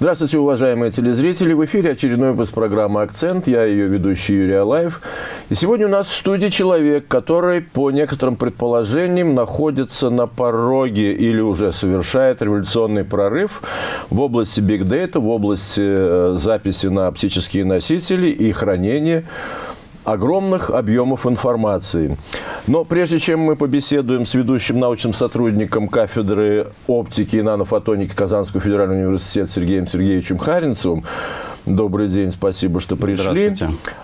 Здравствуйте, уважаемые телезрители. В эфире очередной выпуск программы «Акцент». Я ее ведущий Юрий Алаев. И сегодня у нас в студии человек, который, по некоторым предположениям, находится на пороге или уже совершает революционный прорыв в области бигдейта, в области э, записи на оптические носители и хранения огромных объемов информации. Но прежде чем мы побеседуем с ведущим научным сотрудником кафедры оптики и нанофотоники Казанского федерального университета Сергеем Сергеевичем Харинцевым, Добрый день, спасибо, что пришли.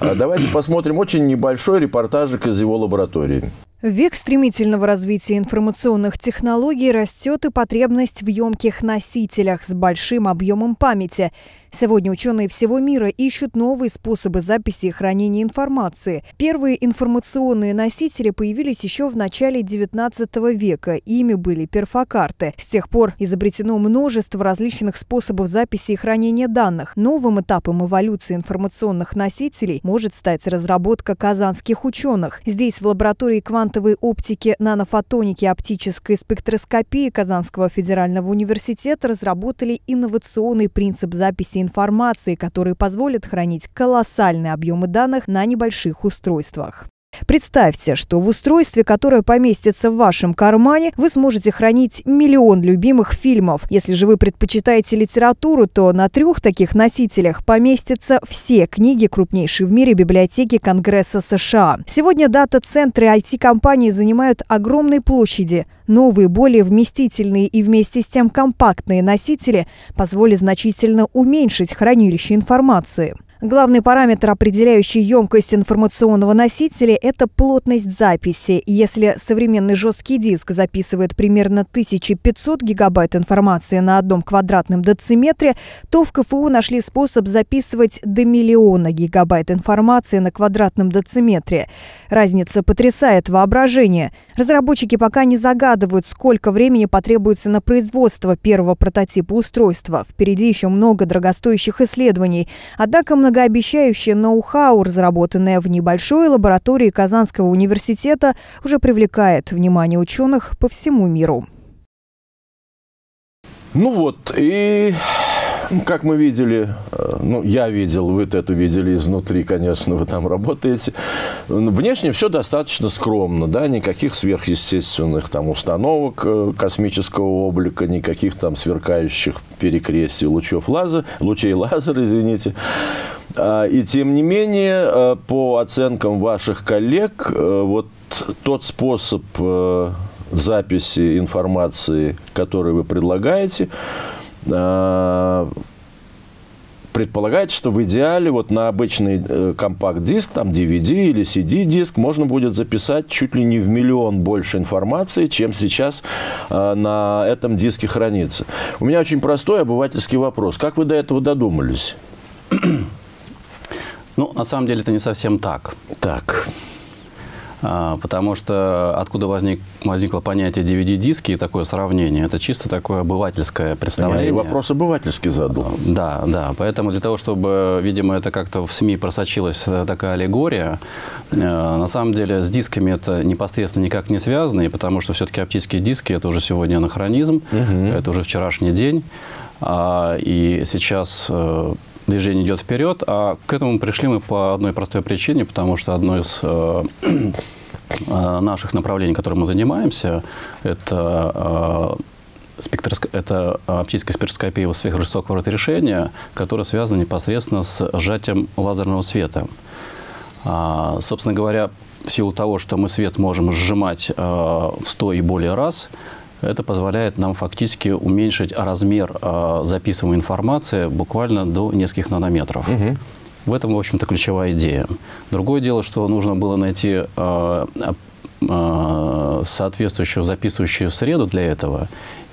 А, давайте посмотрим очень небольшой репортажик из его лаборатории. В век стремительного развития информационных технологий растет и потребность в емких носителях с большим объемом памяти – Сегодня ученые всего мира ищут новые способы записи и хранения информации. Первые информационные носители появились еще в начале XIX века. Ими были перфокарты. С тех пор изобретено множество различных способов записи и хранения данных. Новым этапом эволюции информационных носителей может стать разработка казанских ученых. Здесь в лаборатории квантовой оптики, нанофотоники и оптической спектроскопии Казанского федерального университета разработали инновационный принцип записи информации, которые позволят хранить колоссальные объемы данных на небольших устройствах. Представьте, что в устройстве, которое поместится в вашем кармане, вы сможете хранить миллион любимых фильмов. Если же вы предпочитаете литературу, то на трех таких носителях поместятся все книги крупнейшей в мире библиотеки Конгресса США. Сегодня дата-центры IT-компаний занимают огромные площади. Новые, более вместительные и вместе с тем компактные носители позволят значительно уменьшить хранилище информации. Главный параметр, определяющий емкость информационного носителя, это плотность записи. Если современный жесткий диск записывает примерно 1500 гигабайт информации на одном квадратном дециметре, то в КФУ нашли способ записывать до миллиона гигабайт информации на квадратном дециметре. Разница потрясает воображение. Разработчики пока не загадывают, сколько времени потребуется на производство первого прототипа устройства. Впереди еще много дорогостоящих исследований. Однако многообещающее ноу-хау, разработанное в небольшой лаборатории Казанского университета, уже привлекает внимание ученых по всему миру. Ну вот, и как мы видели, э, ну, я видел, вы это видели изнутри, конечно, вы там работаете. Внешне все достаточно скромно, да, никаких сверхъестественных там установок э, космического облика, никаких там сверкающих перекрестий лучев лазера, лучей лазера, извините. А, и тем не менее, э, по оценкам ваших коллег, вот тот способ записи информации, который вы предлагаете, а, предполагается, что в идеале вот на обычный э, компакт-диск, там DVD или CD-диск, можно будет записать чуть ли не в миллион больше информации, чем сейчас на этом диске хранится. У меня очень простой обывательский вопрос. Как вы до этого додумались? Ну, на самом деле это не совсем так. Так. А, потому что откуда возник, возникло понятие DVD-диски и такое сравнение? Это чисто такое обывательское представление. Я вопрос обывательский задал. Да, да. Поэтому для того, чтобы, видимо, это как-то в СМИ просочилась э, такая аллегория, э, на самом деле с дисками это непосредственно никак не связано, и потому что все-таки оптические диски – это уже сегодня анахронизм, угу. это уже вчерашний день. А, и сейчас э, движение идет вперед, а к этому пришли мы по одной простой причине, потому что одно из э, э, наших направлений, которым мы занимаемся, это э, спектроск... это оптическая спектроскопия сверхвысокого разрешения, которая связана непосредственно с сжатием лазерного света. А, собственно говоря, в силу того, что мы свет можем сжимать в 100 и более раз, это позволяет нам фактически уменьшить размер э, записываемой информации буквально до нескольких нанометров. Угу. В этом, в общем-то, ключевая идея. Другое дело, что нужно было найти э, э, соответствующую записывающую среду для этого,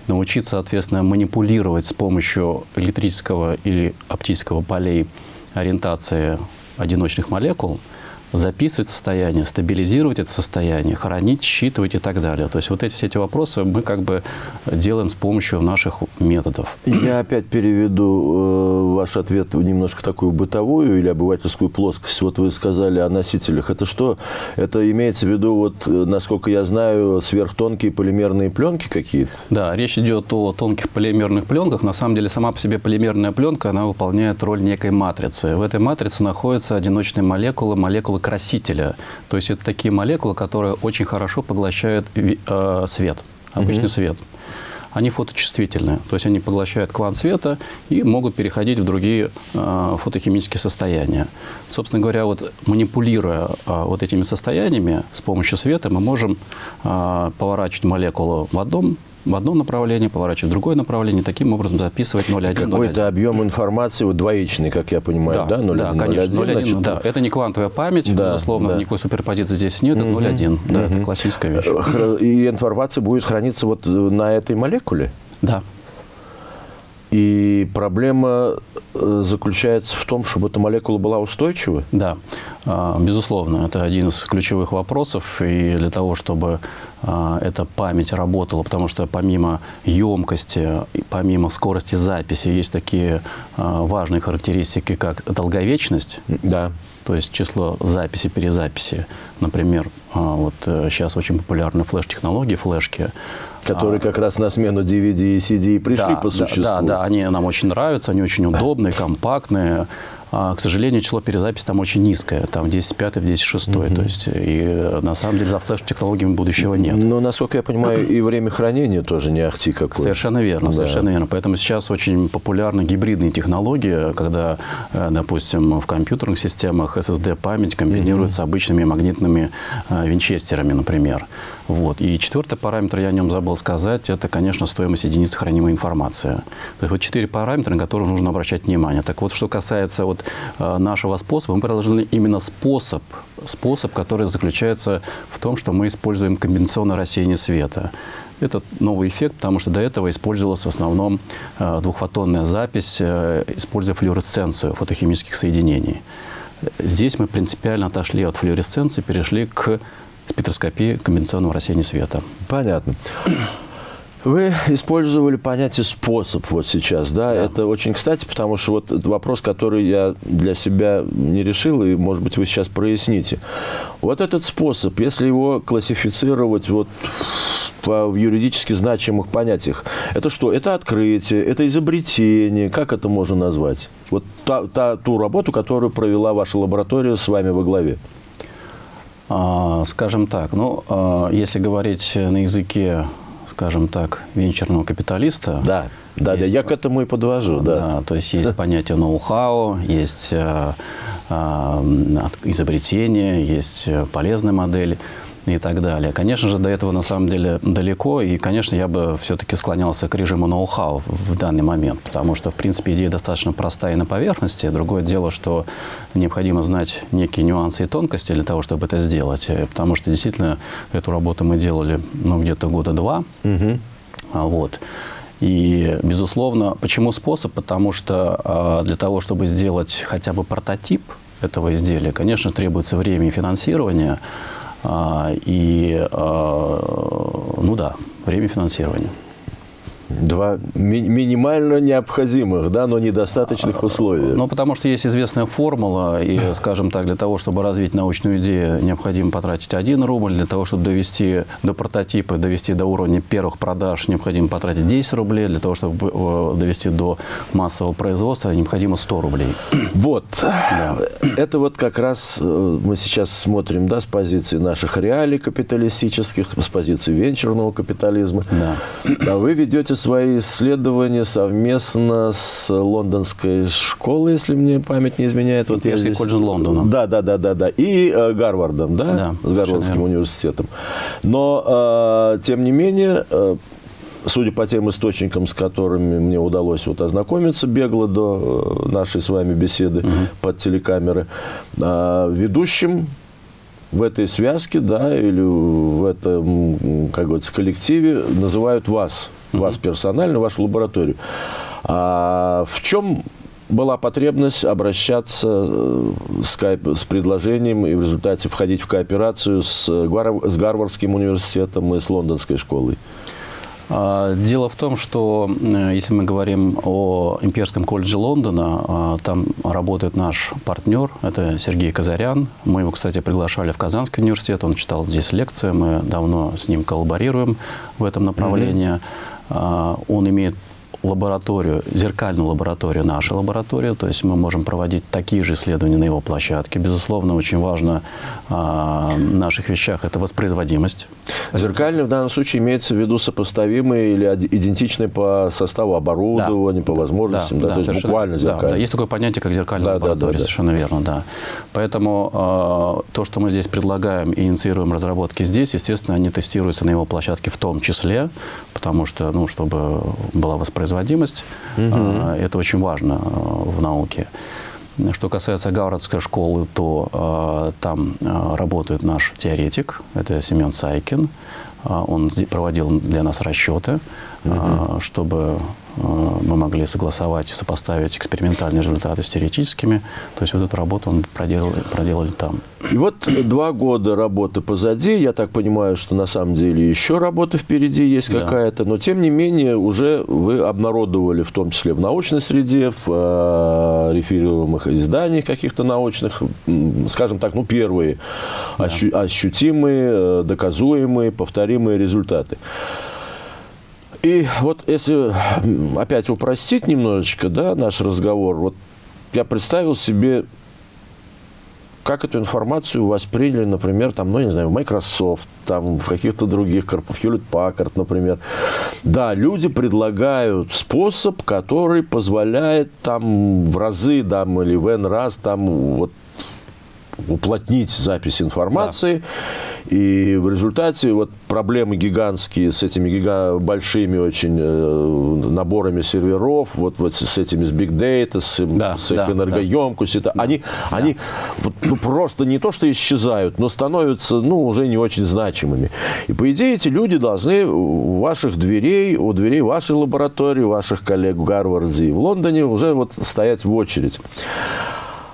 научиться, соответственно, манипулировать с помощью электрического или оптического полей ориентации одиночных молекул – записывать состояние, стабилизировать это состояние, хранить, считывать и так далее. То есть вот эти все эти вопросы мы как бы делаем с помощью наших методов. Я опять переведу э, ваш ответ в немножко такую бытовую или обывательскую плоскость. Вот вы сказали о носителях. Это что? Это имеется в виду, вот, э, насколько я знаю, сверхтонкие полимерные пленки какие-то? Да, речь идет о тонких полимерных пленках. На самом деле сама по себе полимерная пленка, она выполняет роль некой матрицы. В этой матрице находятся одиночные молекулы, молекулы красителя. То есть это такие молекулы, которые очень хорошо поглощают э, свет, обычный угу. свет. Они фоточувствительны, то есть они поглощают квант света и могут переходить в другие э, фотохимические состояния. Собственно говоря, вот манипулируя э, вот этими состояниями с помощью света, мы можем э, поворачивать молекулу в одном в одном направлении, поворачивать в другое направление, таким образом записывать 0,1, Какой-то объем информации вот, двоичный, как я понимаю, да? Да, 0, да 1, конечно. 0,1, значит, да. Это не квантовая память, да, безусловно, да. никакой суперпозиции здесь нет, это 0,1. Угу. Да, это классическая вещь. И информация будет храниться вот на этой молекуле? Да. И проблема э, заключается в том, чтобы эта молекула была устойчива? Да, а, безусловно. Это один из ключевых вопросов. И для того, чтобы эта память работала, потому что помимо емкости, помимо скорости записи, есть такие а, важные характеристики, как долговечность. Да то есть число записи, перезаписи. Например, вот сейчас э, очень популярны флеш-технологии, флешки. Которые а, как раз на смену DVD и CD пришли да, по существу. Да, да, они нам очень нравятся, они очень удобные, компактные. А, к сожалению, число перезаписи там очень низкое, там в 10 пятый, в 10 шестой. Угу. То есть, и на самом деле за флеш-технологиями будущего нет. Но, насколько я понимаю, и время хранения тоже не ахти какое. Совершенно верно, да. совершенно верно. Поэтому сейчас очень популярны гибридные технологии, когда, э, допустим, в компьютерных системах SSD-память комбинируется угу. с обычными магнитными э, винчестерами, например. Вот. И четвертый параметр, я о нем забыл сказать, это, конечно, стоимость единицы хранимой информации. То есть вот четыре параметра, на которые нужно обращать внимание. Так вот, что касается вот, э, нашего способа, мы предложили именно способ, способ, который заключается в том, что мы используем комбинационное рассеяние света. Это новый эффект, потому что до этого использовалась в основном э, двухфотонная запись, э, используя флюоресценцию фотохимических соединений. Здесь мы принципиально отошли от флюоресценции, перешли к спектроскопии комбинационного рассеяния света. Понятно. Вы использовали понятие «способ» вот сейчас, да? да? Это очень кстати, потому что вот вопрос, который я для себя не решил, и, может быть, вы сейчас проясните. Вот этот способ, если его классифицировать вот в юридически значимых понятиях, это что? Это открытие, это изобретение, как это можно назвать? Вот та, та, ту работу, которую провела ваша лаборатория с вами во главе. А, скажем так, ну, а, если говорить на языке, скажем так, венчурного капиталиста. Да, да, есть, да, я к этому и подвожу, да. Да, то есть есть понятие ноу-хау, есть а, изобретение, есть полезная модель и так далее. Конечно же, до этого на самом деле далеко, и, конечно, я бы все-таки склонялся к режиму ноу-хау в данный момент, потому что, в принципе, идея достаточно простая и на поверхности. Другое дело, что необходимо знать некие нюансы и тонкости для того, чтобы это сделать, э, потому что, действительно, эту работу мы делали, ну, где-то года два. Угу. Вот. И, безусловно, почему способ? Потому что а, для того, чтобы сделать хотя бы прототип этого изделия, конечно, требуется время и финансирование. А, и, а, ну да, время финансирования. Два ми минимально необходимых, да, но недостаточных условия. Ну, потому что есть известная формула, и, скажем так, для того, чтобы развить научную идею, необходимо потратить один рубль, для того, чтобы довести до прототипа, довести до уровня первых продаж, необходимо потратить 10 рублей, для того, чтобы э, довести до массового производства, необходимо 100 рублей. Вот. Да. Это вот как раз э, мы сейчас смотрим, да, с позиции наших реалий капиталистических, с позиции венчурного капитализма. Да. А вы ведете свои исследования совместно с лондонской школой, если мне память не изменяет. Вот Перси здесь... колледж Лондона. Да, да, да, да, да. И э, Гарвардом, да? да с Гарвардским университетом. Но, э, тем не менее, э, судя по тем источникам, с которыми мне удалось вот ознакомиться бегло до э, нашей с вами беседы угу. под телекамеры, э, ведущим в этой связке, да, или в этом, как говорится, коллективе называют вас, вас персонально, вашу лабораторию. А в чем была потребность обращаться э, с, с предложением и в результате входить в кооперацию с, с Гарвардским университетом и с Лондонской школой? А, дело в том, что э, если мы говорим о Имперском колледже Лондона, а, там работает наш партнер, это Сергей Казарян. Мы его, кстати, приглашали в Казанский университет, он читал здесь лекции, мы давно с ним коллаборируем в этом направлении. Mm-hmm. Он имеет лабораторию, зеркальную лабораторию, наша лаборатория, то есть мы можем проводить такие же исследования на его площадке. Безусловно, очень важно а, в наших вещах это воспроизводимость. Зеркальный в данном случае имеется в виду сопоставимые или идентичные по составу оборудования, да. по возможностям, да, да, то есть буквально зеркальный. Да, да, есть такое понятие, как зеркальная да, лаборатория, да, да, совершенно да. верно, да. Поэтому а, то, что мы здесь предлагаем и инициируем разработки здесь, естественно, они тестируются на его площадке в том числе, потому что, ну, чтобы была воспроизводимость воспроизводимость. Угу. Это очень важно э, в науке. Что касается Гавардской школы, то э, там э, работает наш теоретик, это Семен Сайкин. Э, он проводил для нас расчеты, угу. чтобы Э, мы могли согласовать и сопоставить экспериментальные результаты с теоретическими. То есть вот эту работу мы проделали, проделали там. И вот два года работы позади. Я так понимаю, что на самом деле еще работа впереди есть да. какая-то. Но тем не менее уже вы обнародовали, в том числе в научной среде, в э, реферируемых изданиях каких-то научных, скажем так, ну первые да. ощу- ощутимые, э, доказуемые, повторимые результаты. И вот если опять упростить немножечко да, наш разговор, вот я представил себе, как эту информацию восприняли, например, там, ну, не знаю, в Microsoft, там, в каких-то других, в Hewlett Packard, например. Да, люди предлагают способ, который позволяет там в разы, да, или в N раз там вот уплотнить запись информации. Да. И в результате вот проблемы гигантские с этими гига... большими очень э, наборами серверов, вот, вот с этими с big data, с, да, с их да, энергоемкостью, да. они, да. они вот, ну, просто не то что исчезают, но становятся ну, уже не очень значимыми. И по идее эти люди должны у ваших дверей, у дверей вашей лаборатории, ваших коллег в Гарварде и в Лондоне уже вот стоять в очередь.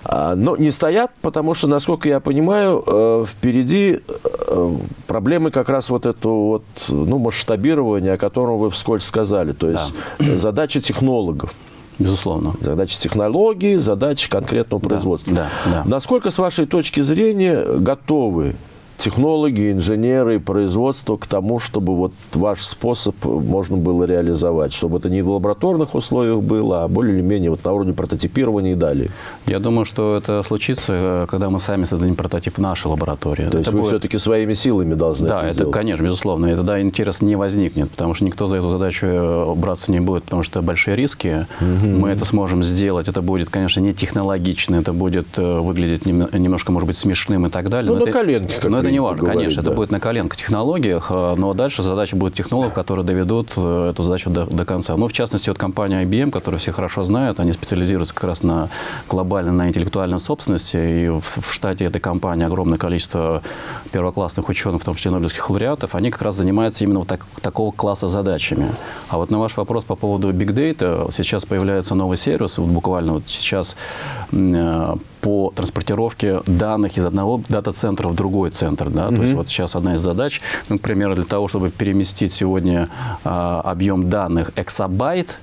А, но не стоят, потому что, насколько я понимаю, э, впереди э, проблемы как раз вот это вот, ну, масштабирование, о котором вы вскользь сказали. То есть да. задача технологов. Безусловно. Задача технологии, задача конкретного производства. Да, да. Насколько, с вашей точки зрения, готовы технологи, инженеры, производство к тому, чтобы вот ваш способ можно было реализовать, чтобы это не в лабораторных условиях было, а более или менее вот на уровне прототипирования и далее? Я думаю, что это случится, когда мы сами создадим прототип в нашей лаборатории. То это есть будет... вы все-таки своими силами должны да, это, это конечно, безусловно. И тогда интерес не возникнет, потому что никто за эту задачу э, браться не будет, потому что большие риски. Угу. Мы это сможем сделать. Это будет, конечно, не технологично, это будет э, выглядеть немножко, может быть, смешным и так далее. Ну, на это... коленке, как Но это не важно, говорить, конечно, да. это будет на коленках технологиях, э, но дальше задача будет технологов, которые доведут э, эту задачу до, до конца. Ну, в частности, вот компания IBM, которую все хорошо знают, они специализируются как раз на глобальной, на интеллектуальной собственности, и в, в штате этой компании огромное количество первоклассных ученых, в том числе нобелевских лауреатов, они как раз занимаются именно вот так, такого класса задачами. А вот на ваш вопрос по поводу Big Data, сейчас появляется новый сервис, вот буквально вот сейчас э, по транспортировке данных из одного дата-центра в другой центр. Да? Mm-hmm. То есть вот сейчас одна из задач, ну, например, для того, чтобы переместить сегодня а, объем данных эксабайт,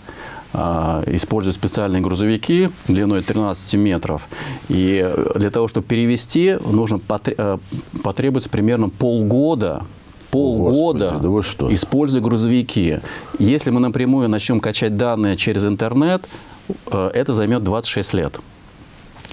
а, используют специальные грузовики длиной 13 метров. И для того, чтобы перевести, нужно э, потребуется примерно полгода полгода, Господи, да что? используя грузовики. Если мы напрямую начнем качать данные через интернет, э, это займет 26 лет.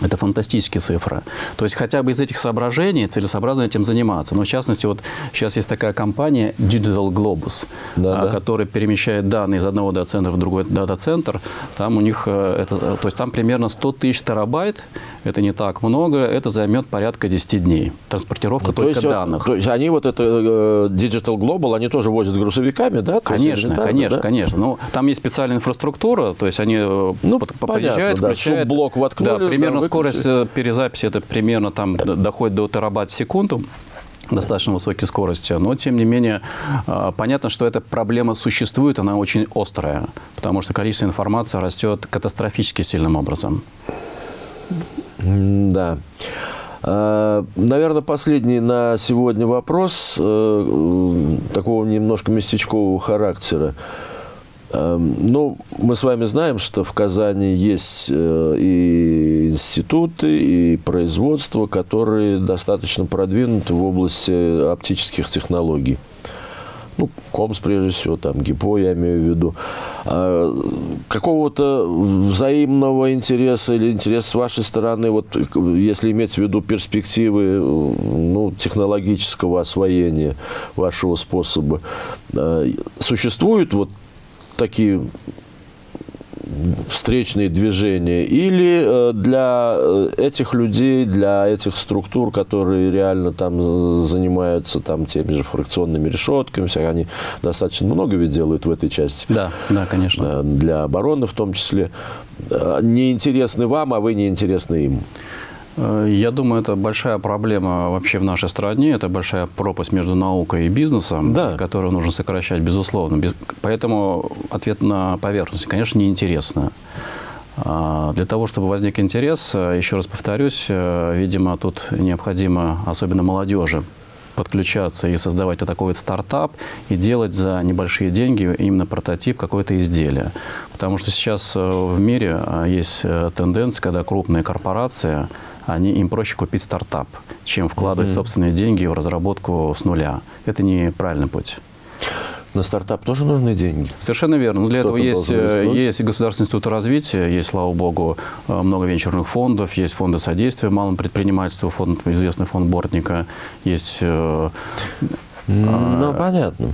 Это фантастические цифры. То есть хотя бы из этих соображений целесообразно этим заниматься. Но в частности, вот сейчас есть такая компания Digital Globus, да, а, да. которая перемещает данные из одного дата-центра в другой дата-центр. Там у них, э, это, то есть там примерно 100 тысяч терабайт, это не так много, это займет порядка 10 дней. Транспортировка ну, только то есть, данных. То есть они вот это э, Digital Global, они тоже возят грузовиками, да? Конечно, конечно, да? конечно. Ну, там есть специальная инфраструктура, то есть они э, ну, подъезжают, понятно, включают... Да, блок воткнули, да, примерно да, скорость э, перезаписи это примерно там доходит до терабайт в секунду. достаточно высокой скорости. Но, тем не менее, э, понятно, что эта проблема существует, она очень острая, потому что количество информации растет катастрофически сильным образом. Да. А, Наверное, последний на сегодня вопрос э, такого немножко местечкового характера. Эм, ну, мы с вами знаем, что в Казани есть э, и институты, и производства, которые достаточно продвинуты в области оптических технологий ну, КОМС прежде всего, там, ГИПО я имею в виду, а, какого-то взаимного интереса или интереса с вашей стороны, вот если иметь в виду перспективы ну, технологического освоения вашего способа, а, существуют вот такие встречные движения, или э, для э, этих людей, для этих структур, которые реально там занимаются там теми же фракционными решетками, они достаточно много ведь делают в этой части. Да, да, конечно. Для обороны в том числе. Э, не интересны вам, а вы не интересны им. Э, я думаю, это большая проблема вообще в нашей стране. Это большая пропасть между наукой и бизнесом, да. которую нужно сокращать, безусловно. Без... Поэтому ответ на поверхности, конечно, неинтересно. А, для того, чтобы возник интерес, э, еще раз повторюсь, э, видимо, тут необходимо, особенно молодежи, подключаться и создавать такой вот стартап и делать за небольшие деньги именно прототип какое-то изделие. Потому что сейчас в мире есть тенденция, когда крупные корпорации они, им проще купить стартап, чем вкладывать mm-hmm. собственные деньги в разработку с нуля. Это неправильный путь. На стартап тоже нужны деньги? Совершенно верно. Ну, для этого есть, э, есть Государственный институт развития, есть, слава богу, э, много венчурных фондов, есть фонды содействия малому предпринимательству, фонд, известный фонд Бортника, есть... Э, ну, понятно.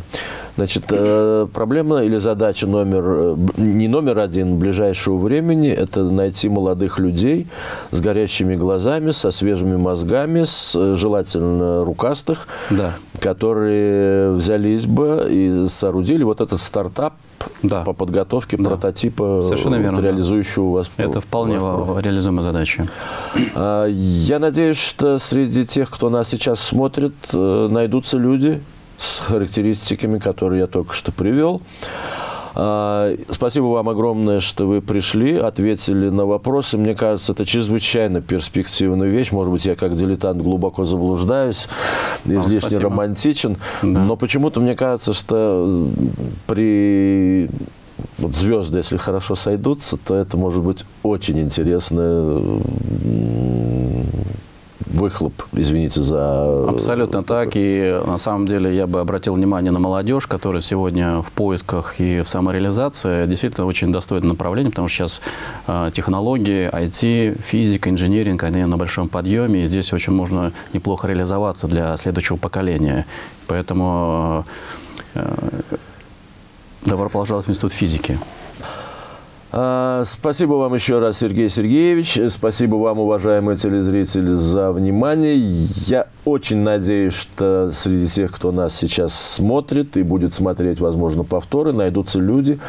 Значит, э, проблема или задача номер, э, не номер один ближайшего времени – это найти молодых людей с горящими глазами, со свежими мозгами, с, э, желательно рукастых, да. которые взялись бы и соорудили вот этот стартап да. по подготовке да. прототипа, Совершенно верно, реализующего да. вас. Это вполне вас реализуемая задача. А, я надеюсь, что среди тех, кто нас сейчас смотрит, найдутся люди, с характеристиками, которые я только что привел. А, спасибо вам огромное, что вы пришли, ответили на вопросы. Мне кажется, это чрезвычайно перспективная вещь. Может быть, я как дилетант глубоко заблуждаюсь, излишне спасибо. романтичен. Да. Но почему-то мне кажется, что при вот звезды, если хорошо сойдутся, то это может быть очень интересно выхлоп, извините за... Абсолютно так. И на самом деле я бы обратил внимание на молодежь, которая сегодня в поисках и в самореализации действительно очень достойное направление, потому что сейчас э, технологии, IT, физика, инженеринг, они на большом подъеме, и здесь очень можно неплохо реализоваться для следующего поколения. Поэтому э, добро пожаловать в Институт физики. А, спасибо вам еще раз, Сергей Сергеевич. Спасибо вам, уважаемые телезрители, за внимание. Я очень надеюсь, что среди тех, кто нас сейчас смотрит и будет смотреть, возможно, повторы, найдутся люди,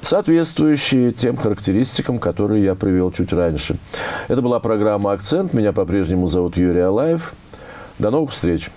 соответствующие тем характеристикам, которые я привел чуть раньше. Это была программа «Акцент». Меня по-прежнему зовут Юрий Алаев. До новых встреч!